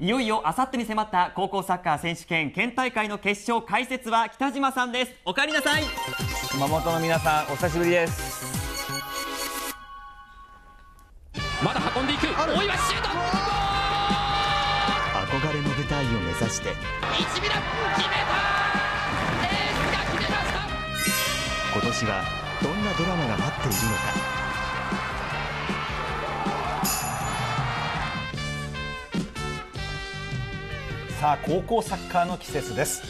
いよいよあさってに迫った高校サッカー選手権県大会の決勝解説は北島さんです。お帰りなさい。熊本の皆さんお久しぶりです。まだ運んでいく。大岩シュート。憧れの舞台を目指して。一ミラ決めた。エースが決めました。今年はどんなドラマが待っているのかさあ高校サッカーの季節です。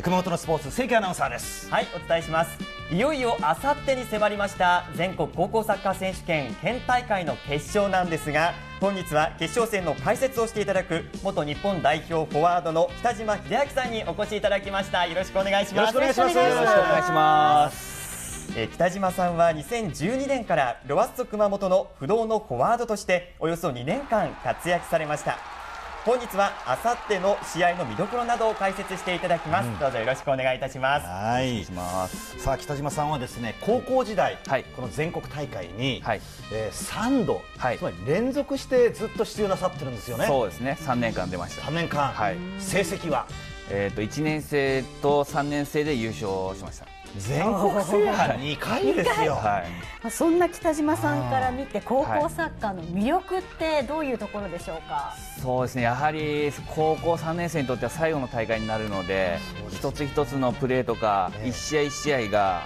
熊本のスポーツ関アナウンサーです。はいお伝えします。いよいよあさってに迫りました全国高校サッカー選手権県大会の決勝なんですが本日は決勝戦の解説をしていただく元日本代表フォワードの北島秀明さんにお越しいただきました。よろしくお願いします。よろしくお願いします。よろしくお願いします。えー北島さんは2012年からロワッソ熊本の不動のフォワードとしておよそ2年間活躍されました本日はあさっての試合の見どころなどを解説していただきます、どうぞよろしくお願いいたします。はい。しますさあ北島さんはですね高校時代、はい。この全国大会に、はい。えー3度、はい。つまり連続してずっと出場なさってるんですよね。そうですね。3年間出ました。3年間、はい。成績は？えっ、と1年生と3年生で優勝しました全国制覇2回ですよ、はい。そんな北島さんから見て高校サッカーの魅力ってどういうところでしょうか、そうですね。やはり高校3年生にとっては最後の大会になるので一つ一つのプレーとかね。一試合一試合が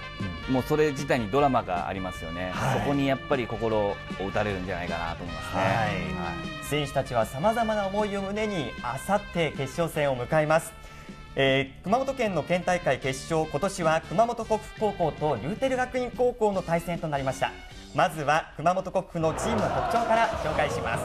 もうそれ自体にドラマがありますよね、はい。そこにやっぱり心を打たれるんじゃないかなと思いますね。はい。はい。選手たちはさまざまな思いを胸にあさって決勝戦を迎えます、えー熊本県の県大会決勝今年は熊本国府高校とリューテル学院高校の対戦となりました。まずは熊本国府のチームの特徴から紹介します。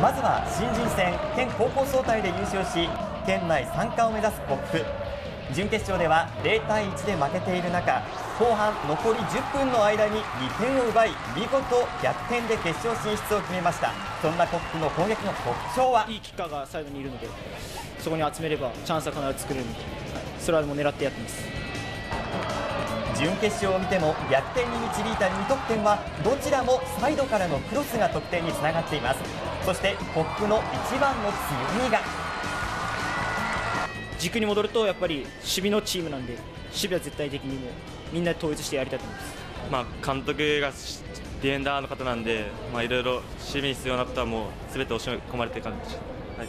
まずは新人戦県高校総体で優勝し県内3冠を目指す国府。準決勝では0対1で負けている中後半残り10分の間に2点を奪い見事逆転で決勝進出を決めました。そんな国府の攻撃の特徴は？いいキッカーがサイドにいるのでそこに集めればチャンスは必ず作れるので、はいそれはもう狙ってやってます。準決勝を見ても逆転に導いた2得点はどちらもサイドからのクロスが得点につながっています。そして国府の一番の強みが軸に戻るとやっぱり守備のチームなんで守備は絶対的にもうみんなで統一してやりたいと思います。まあ、監督がしディフェンダーの方なんで、まあ、いろいろ守備に必要なことはもう全て押し込まれてる感じでした、はい、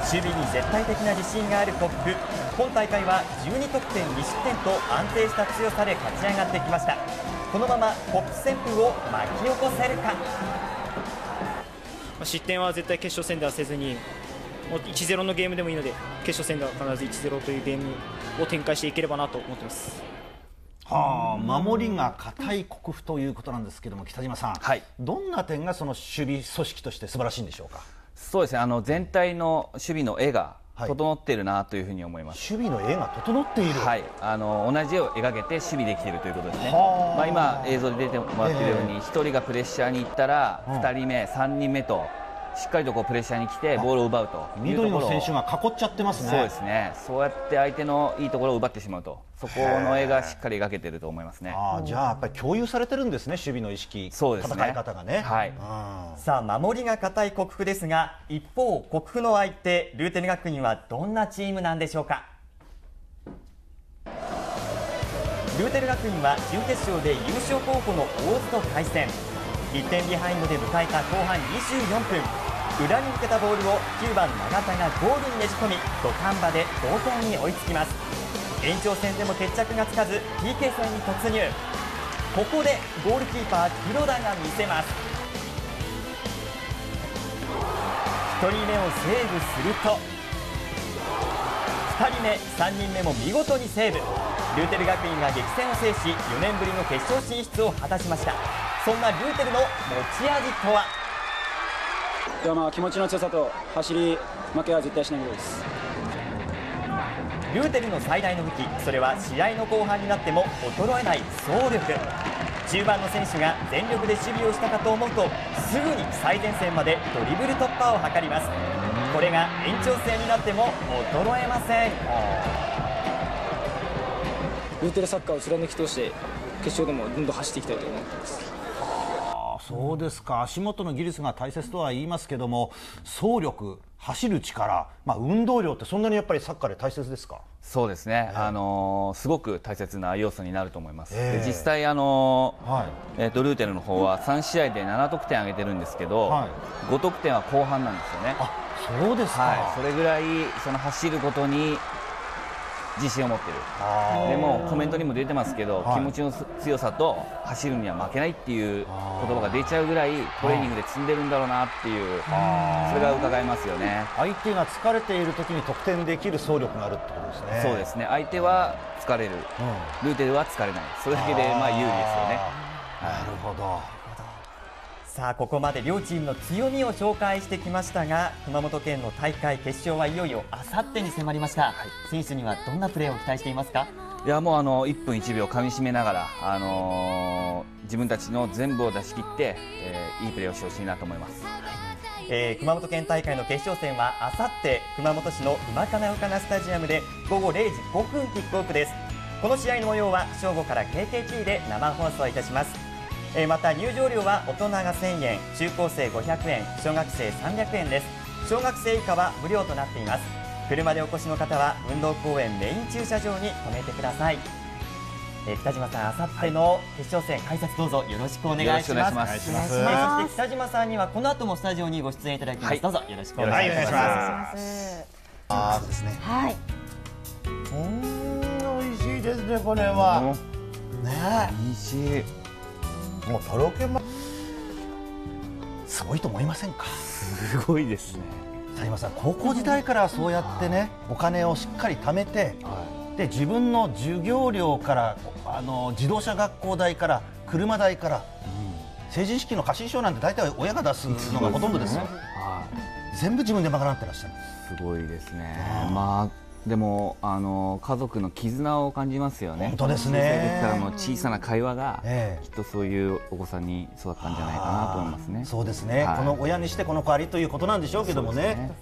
守備に絶対的な自信がある国府今大会は12得点2失点と安定した強さで勝ち上がってきました。このまま国府旋風を巻き起こせるか。まあ失点は絶対決勝戦ではせずに1-0のゲームでもいいので決勝戦では必ず1-0というゲームを展開していければなと思ってます。はあ、守りが堅い国府ということなんですけども北島さん、はい。どんな点がその守備組織として素晴らしいんでしょうか？そうですね。あの全体の守備の絵がはい。整っているなというふうに思います。守備の絵が整っている、はい、あの同じ絵を描けて守備できているということですね、はあ。まあ、今、映像で出てもらっているように、1人がプレッシャーに行ったら、うん。2人目、3人目と、しっかりとこうプレッシャーに来て、ボールを奪うというと緑の選手が囲っちゃってますね。そうですね、そうやって相手のいいところを奪ってしまうと、そこの絵がしっかり描けていると思いますね。ああじゃあやっぱり共有されてるんですね守備の意識。そうですね。戦い方がね。はい。うん。さあ守りが堅い国府ですが一方国府の相手ルーテル学院はどんなチームなんでしょうか？ルーテル学院は準決勝で優勝候補の大津と対戦。1点ビハインドで迎えた後半24分裏に抜けたボールを9番永田がゴールにねじ込み土壇場で同点に追いつきます。延長戦でも決着がつかず PK 戦に突入。ここでゴールキーパー黒田が見せます。1人目をセーブすると2人目、3人目も見事にセーブ。ルーテル学院が激戦を制し4年ぶりの決勝進出を果たしました。そんなルーテルの持ち味とは？いやまあ気持ちの強さと走り負けは絶対しないことです。ルーテルの最大の武器それは試合の後半になっても衰えない走力。中盤の選手が全力で守備をしたかと思うとすぐに最前線までドリブル突破を図ります。これが延長戦になっても衰えません。ルーテルサッカーを貫き通して決勝でもどんどん走っていきたいと思ってます。あそうですか。足元の技術が大切とは言いますけども走力走る力、まあ、運動量ってそんなにやっぱりサッカーで大切ですか？そうですね、あのーすごく大切な要素になると思います、ええ。で実際、あのーはい。えーとルーテルの方は3試合で7得点挙げてるんですけど、はい。5得点は後半なんですよね、あそうですか、はい、それぐらいその走ることに自信を持ってる、でもコメントにも出てますけど、はい。気持ちの強さと走るには負けないっていう言葉が出ちゃうぐらいトレーニングで積んでるんだろうなっていう、それが伺えますよね。相手が疲れている時に得点できる走力があるってことですね。そうですね。相手は疲れる、ルーテルは疲れない、それだけでまあ有利ですよね。なるほどさあここまで両チームの強みを紹介してきましたが熊本県の大会決勝はいよいよあさってに迫りました、選手にはどんなプレーを期待していますか？いやもうあの1分1秒かみしめながら、あのー自分たちの全部を出し切って、えーいいプレーをしてほしいなと思います。えー熊本県大会の決勝戦はあさって熊本市の今金岡なスタジアムで午後0時5分キックオフです。この試合の模様は正午から KKT で生放送いたします、えーまた入場料は大人が1000円中高生500円小学生300円です。小学生以下は無料となっています。車でお越しの方は運動公園メイン駐車場に止めてください。えー北島さん、あさっての決勝戦、解説どうぞよろしくお願いします。よろしくお願いします。えーそして北島さんにはこの後もスタジオにご出演いただきます。はい。どうぞよろしくお願いします。あーですね。はいうん美味しいですね。これはね。美味しいえもうとろけますごいと思いませんか？すごいですね。谷間さん高校時代からそうやってねお金をしっかり貯めてで自分の授業料からあの自動車学校代から車代から、成人式の貸衣装なんて大体親が出すのがほとんどですよ。はい。全部自分で賄ってらっしゃるす。ごいですね。まあでもあの家族の絆を感じますよね。本当ですね。からの小さな会話が、ええ。きっとそういうお子さんに育ったんじゃないかなと思いますね。そうですね、はい。この親にしてこの代わりということなんでしょうけどもね